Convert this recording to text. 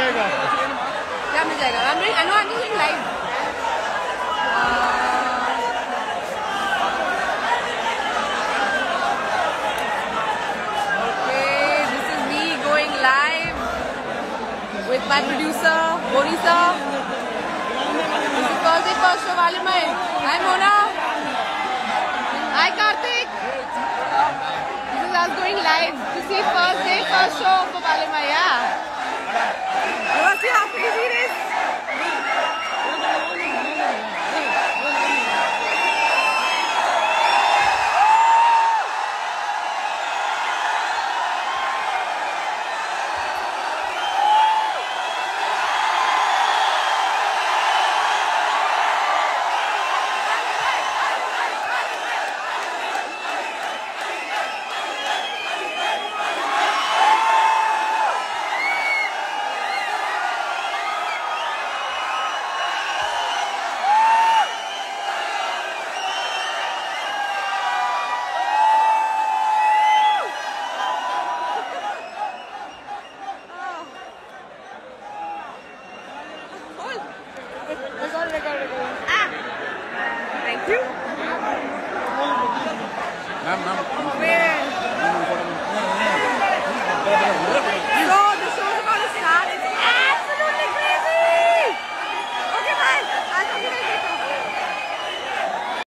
जाएगा क्या मिल जाएगा I am live with my producer, Boney. This is Thursday first show, Valimai. Hi Mona. Hi Karthik. This is us going live to see first day first show for yeah. Yeah.